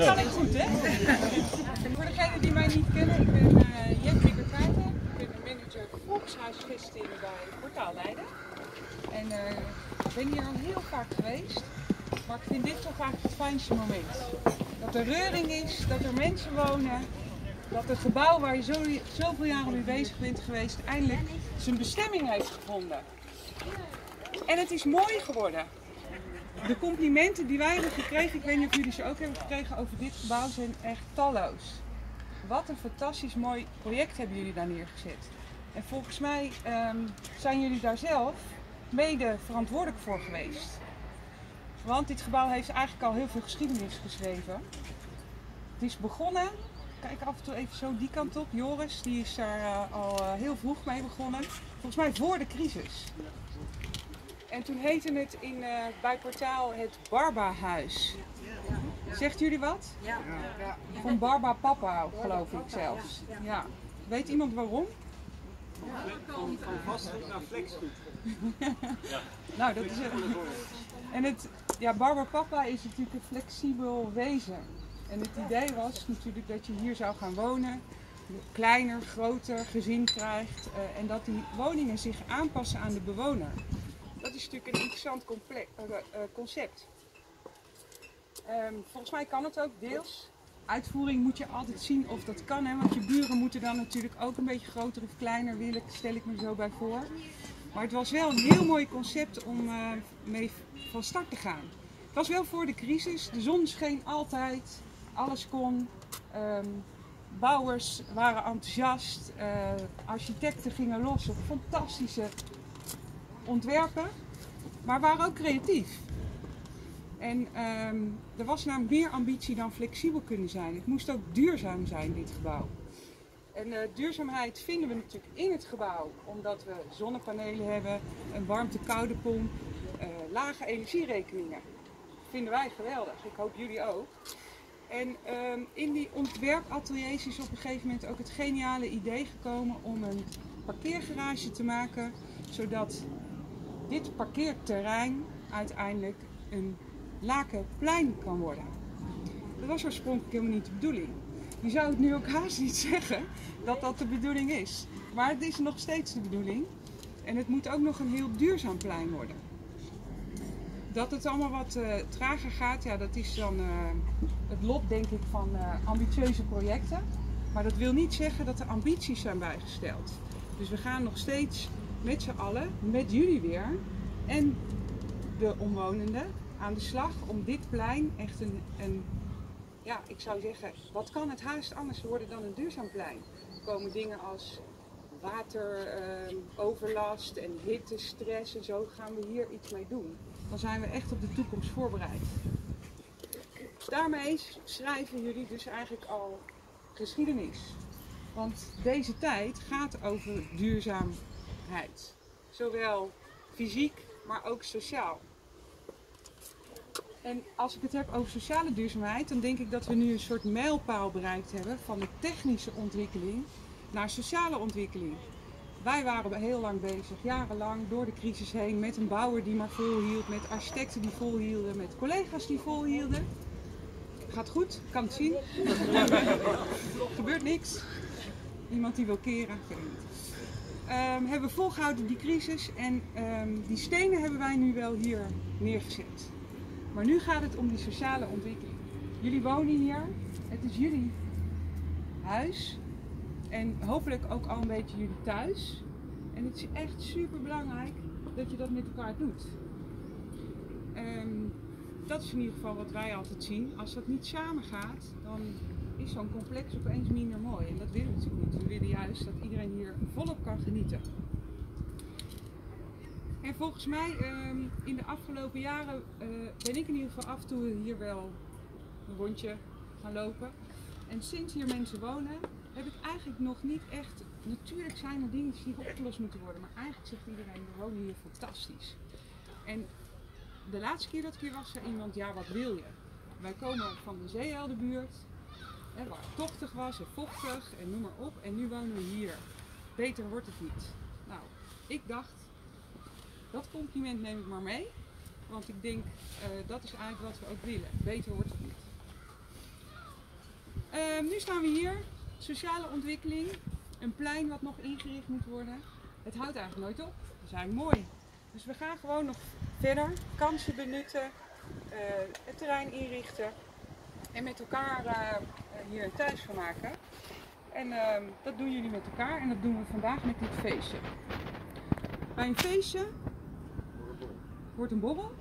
Dat kan ik goed, hè? Voor degenen die mij niet kennen, ik ben uh, Jet Biggertijten. Ik ben de manager volkshuisvesting bij Portaal Leiden. En uh, ik ben hier al heel vaak geweest, maar ik vind dit toch eigenlijk het fijnste moment. Dat er reuring is, dat er mensen wonen, dat het gebouw waar je zo, zoveel jaren mee bezig bent geweest, eindelijk zijn bestemming heeft gevonden. En het is mooi geworden. De complimenten die wij hebben gekregen, ik weet niet of jullie ze ook hebben gekregen over dit gebouw, zijn echt talloos. Wat een fantastisch mooi project hebben jullie daar neergezet. En volgens mij um, zijn jullie daar zelf mede verantwoordelijk voor geweest. Want dit gebouw heeft eigenlijk al heel veel geschiedenis geschreven. Het is begonnen, kijk af en toe even zo die kant op. Joris, die is daar uh, al uh, heel vroeg mee begonnen. Volgens mij voor de crisis. En toen heette het in, uh, bij Portaal het Barba-huis. Zegt jullie wat? Ja. Van Barba Papa, geloof ik zelfs. Ja. Weet iemand waarom? Van, vastgoed naar flexgoed. nou, dat is het. En het, ja, Barba Papa is natuurlijk een flexibel wezen. En het idee was natuurlijk dat je hier zou gaan wonen, kleiner, groter gezin krijgt uh, en dat die woningen zich aanpassen aan de bewoner. Dat is natuurlijk een interessant uh, uh, concept. Um, volgens mij kan het ook deels. Uitvoering moet je altijd zien of dat kan, hè? want je buren moeten dan natuurlijk ook een beetje groter of kleiner willen, stel ik me zo bij voor. Maar het was wel een heel mooi concept om uh, mee van start te gaan. Het was wel voor de crisis, de zon scheen altijd, alles kon. Um, bouwers waren enthousiast, architecten gingen los op fantastische ontwerpen, maar waren ook creatief. En um, er was namelijk meer ambitie dan flexibel kunnen zijn. Het moest ook duurzaam zijn, dit gebouw. En uh, duurzaamheid vinden we natuurlijk in het gebouw, omdat we zonnepanelen hebben, een warmte-koude pomp, uh, lage energierekeningen. Vinden wij geweldig. Ik hoop jullie ook. En um, in die ontwerpateliers is op een gegeven moment ook het geniale idee gekomen om een parkeergarage te maken, zodat dit parkeerterrein uiteindelijk een Lakenplein kan worden. Dat was oorspronkelijk helemaal niet de bedoeling. Je zou het nu ook haast niet zeggen dat dat de bedoeling is. Maar het is nog steeds de bedoeling. En het moet ook nog een heel duurzaam plein worden. Dat het allemaal wat uh, trager gaat, ja, dat is dan uh, het lot denk ik van uh, ambitieuze projecten. Maar dat wil niet zeggen dat er ambities zijn bijgesteld. Dus we gaan nog steeds met z'n allen, met jullie weer en de omwonenden aan de slag om dit plein echt een, een ja, ik zou zeggen, wat kan het haast anders worden dan een duurzaam plein? Er komen dingen als wateroverlast uh, en hittestress en zo gaan we hier iets mee doen. Dan zijn we echt op de toekomst voorbereid. Daarmee schrijven jullie dus eigenlijk al geschiedenis. Want deze tijd gaat over Zowel fysiek, maar ook sociaal. En als ik het heb over sociale duurzaamheid, dan denk ik dat we nu een soort mijlpaal bereikt hebben van de technische ontwikkeling naar sociale ontwikkeling. Wij waren heel lang bezig, jarenlang door de crisis heen, met een bouwer die maar volhield, met architecten die volhielden, met collega's die volhielden. Gaat goed, kan het zien. Gebeurt niks. Iemand die wil keren, um, hebben we volgehouden die crisis en um, die stenen hebben wij nu wel hier neergezet. Maar nu gaat het om die sociale ontwikkeling. Jullie wonen hier, het is jullie huis en hopelijk ook al een beetje jullie thuis. En het is echt super belangrijk dat je dat met elkaar doet. Um, dat is in ieder geval wat wij altijd zien. Als dat niet samen gaat, dan is zo'n complex opeens minder mooi. En dat willen we natuurlijk niet. We willen juist dat iedereen hier volop kan genieten. En volgens mij, um, in de afgelopen jaren uh, ben ik in ieder geval af en toe hier wel een rondje gaan lopen. En sinds hier mensen wonen, heb ik eigenlijk nog niet echt. Natuurlijk zijn er dingen die opgelost moeten worden, maar eigenlijk zegt iedereen: we wonen hier fantastisch. En de laatste keer dat ik hier was, zei iemand: ja, wat wil je? Wij komen van de Zeeheldenbuurt, hè, waar het tochtig was en vochtig en noem maar op. En nu wonen we hier. Beter wordt het niet. Nou, ik dacht, dat compliment neem ik maar mee. Want ik denk, uh, dat is eigenlijk wat we ook willen. Beter wordt het niet. Ehm, nu staan we hier. Sociale ontwikkeling. Een plein wat nog ingericht moet worden. Het houdt eigenlijk nooit op. Is eigenlijk mooi. Dus we gaan gewoon nog verder. Kansen benutten. eh, het terrein inrichten. En met elkaar eh, hier een thuis van maken. En ehm, dat doen jullie met elkaar. En dat doen we vandaag met dit feestje. Bij een feestje wordt een borrel.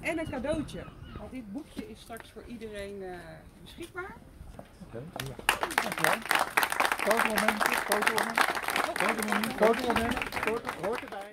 En een cadeautje. Want dit boekje is straks voor iedereen eh, beschikbaar. Oké, ja. Dankjewel. Fotomoment. Fotomoment, fotomoment. Foto, hoort erbij.